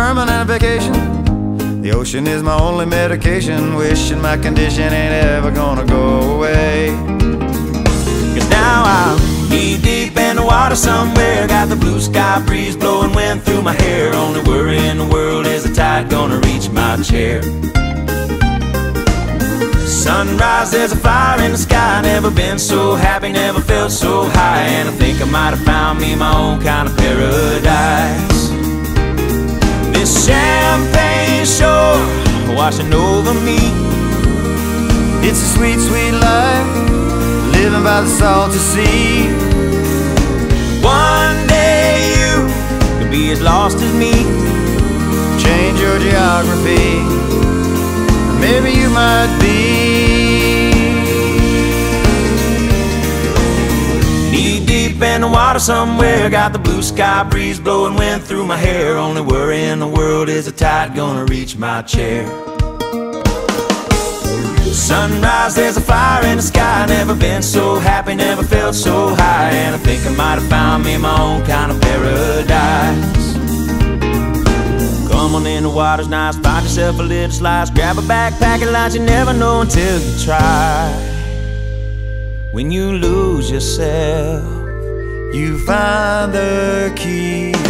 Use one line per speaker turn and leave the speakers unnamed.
Permanent vacation. The ocean is my only medication. Wishing my condition ain't ever gonna go away.
Cause now I'm knee deep in the water somewhere. Got the blue sky breeze blowing wind through my hair. Only worry in the world is the tide gonna reach my chair. Sunrise, there's a fire in the sky. Never been so happy, never felt so high. And I think I might have found me my own kind of paradise. Washing over me.
It's a sweet, sweet life, living by the salty sea.
One day you could be as lost as me.
Change your geography, maybe you might be.
Knee deep in the water somewhere. Got the blue sky breeze blowing wind through my hair. Only worry in the world is the tide gonna reach my chair. Sunrise, there's a fire in the sky. Never been so happy, never felt so high. And I think I might have found me my own kind of paradise. Come on in, the water's nice. Find yourself a little slice. Grab a backpack and lunch. You never know until you try. When you lose yourself.
You find the key.